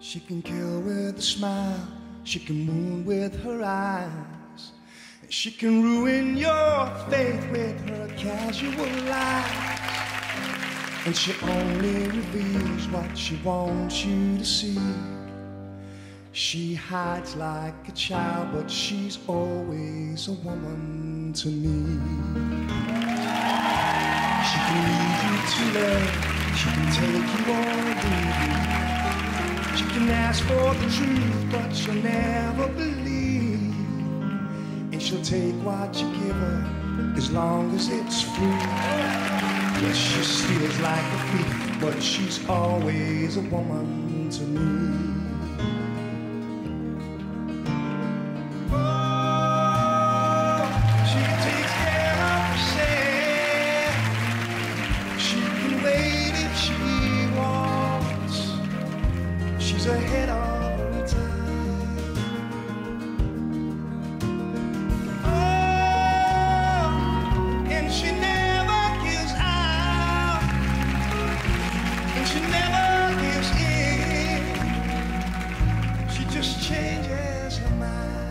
She can kill with a smile, she can wound with her eyes. She can ruin your faith with her casual lies. And she only reveals what she wants you to see. She hides like a child, but she's always a woman to me. She can lead you to love, she can take you on a deep. She can ask for the truth, but she'll never believe. And she'll take what you give her as long as it's free. Yes, she steals like a thief, but she's always a woman to me. just changes her mind.